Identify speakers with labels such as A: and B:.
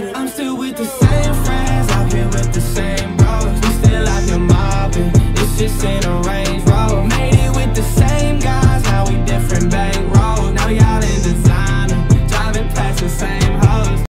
A: faded I'm still with the same friends. Out here with the same bros. We still out here mobbing. It's just ain't a range road. Made it with the same guys. Now we different bank road Now y'all in designer. Driving past the same